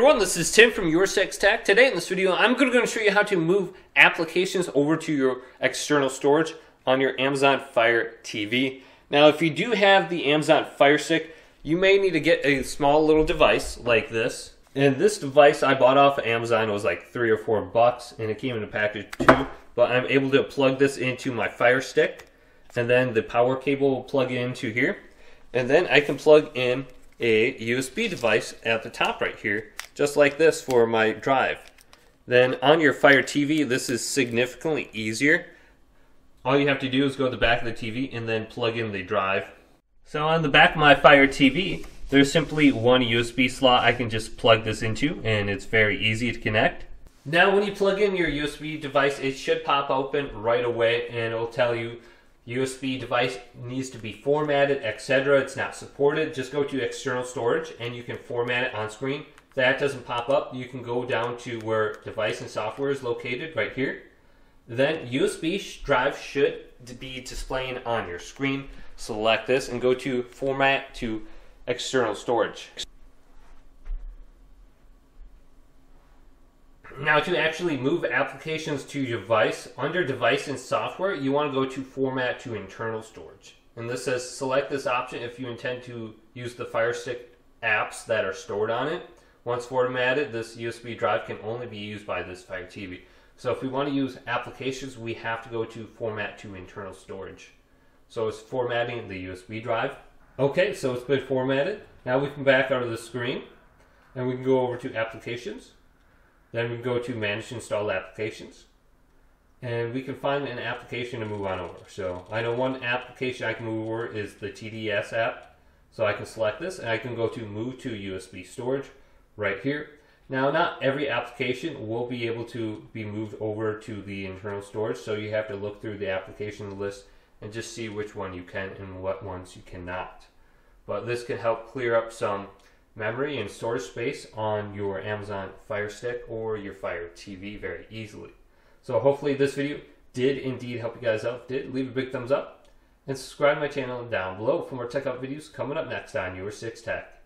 everyone, this is Tim from Your Six Tech. Today in this video, I'm going to show you how to move applications over to your external storage on your Amazon Fire TV. Now, if you do have the Amazon Fire Stick, you may need to get a small little device like this. And this device I bought off of Amazon was like three or four bucks, and it came in a package too. But I'm able to plug this into my Fire Stick, and then the power cable will plug into here, and then I can plug in a USB device at the top right here, just like this for my drive. Then on your Fire TV, this is significantly easier. All you have to do is go to the back of the TV and then plug in the drive. So on the back of my Fire TV, there's simply one USB slot I can just plug this into and it's very easy to connect. Now when you plug in your USB device, it should pop open right away and it'll tell you USB device needs to be formatted, etc. It's not supported. Just go to external storage and you can format it on screen. That doesn't pop up, you can go down to where device and software is located right here. Then USB drive should be displaying on your screen. Select this and go to format to external storage. Now to actually move applications to your device, under device and software, you want to go to format to internal storage. And this says select this option if you intend to use the Fire Stick apps that are stored on it. Once formatted, this USB drive can only be used by this Fire TV. So if we want to use applications, we have to go to format to internal storage. So it's formatting the USB drive. Okay, so it's been formatted. Now we can back out of the screen and we can go over to applications. Then we go to manage installed applications. And we can find an application to move on over. So I know one application I can move over is the TDS app. So I can select this and I can go to move to USB storage right here. Now not every application will be able to be moved over to the internal storage. So you have to look through the application list and just see which one you can and what ones you cannot. But this can help clear up some memory and storage space on your Amazon Fire Stick or your Fire TV very easily. So hopefully this video did indeed help you guys out. Did, leave a big thumbs up and subscribe to my channel down below for more tech up videos coming up next on Your Six Tech.